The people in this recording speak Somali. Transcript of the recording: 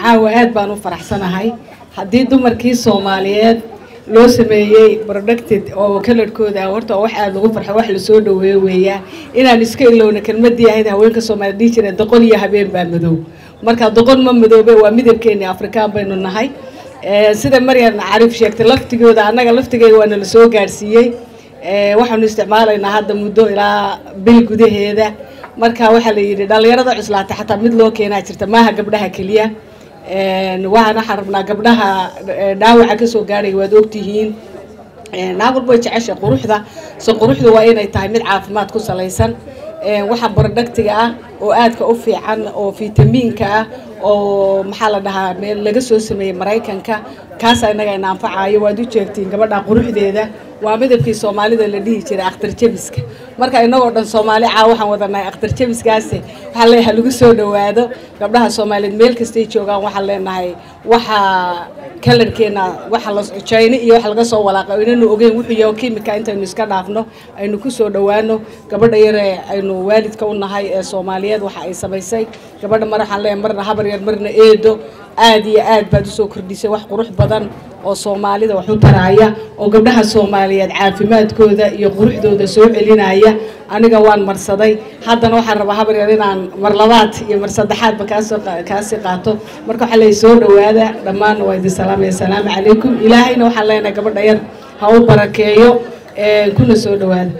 caawa aad baan u faraxsanahay. Haddii dumarkii soomaaliyeed loo sameeyey producted oo kalarkooda horta wax aada lagu farxo wax la soo dhaweeyo weeyaa. Inaan iska ilowna kelmadii ahayd haweenka soomaaliya dhihi jireen doqon iyo habeen baa madow. Marka doqon ma madoobe waa midabkeeni afrikaan baynu nahay. Sida maryan cariif sheegtay laftigooda annaga laftigeyga waana la soo gaadhsiiyey. Waxaanu isticmaalaynaa hadda muddo ilaa bil gudaheeda marka waxaa la yidhi dhallinyarada cuslaata xataa mid loo keenaa jirta maaha gabdhaha keliya. Waxaan waxaan rabnaa gabdhaha dhaawaca ka soo gaadhaya waad ogtihiin. Naag walba way jecesha quruxda se quruxdu waa inay tahay mid caafimaad ku salaysan. Waxa barodhagtiga ah oo aadka u fiican oo fitamiinka ah oo maxaa la dhahaa meel laga soo sameeyey maraykanka kaasa inaga ina anfacayo waad u jeegtiin gabadha quruxdeeda. Waa midabkii soomaalida la dhihi jiray akhtar jebiska. Marka inagoo dhan soomaali caa waxaan wadanahay akhtar jebiskaasi. Waxaa leeyahay lagu soo dhawaado gabdhaha soomaaliyeed meel kastay joogaan waxaan leenahay waxa kalarkeena waxa la jayno iyo wax laga soo walaaqa inaynu ogeyn wuxuu yaho kimika intaynu iska dhaafno aynu ku soo dhawaano gabadha yare aynu waalidka u nahay ee soomaaliyeed waxa ay samaysay. Gabadha mar waxaan leeyahay marna habar yar marna eedo aad iyo aad baad u soo kordhisay wax qurux badan oo soomaalida wax u taraaya oo gabdhaha soomaaliyeed caafimaadkooda iyo quruxdooda soo celinaya. Aniga waan marsaday. Haddana waxaan rabaa habar yar inaan mar labaad iyo mar saddexaadba kaasoo kaasi qaato. Marka waxaa leeyahay soo dhawaada dhammaanna waa idin salaamaya asalaamu calaykum. Ilaahayna waxaan leenahay gabadha yar ha u barakeeyo kuna soo dhawaada